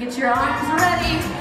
Get your arms ready.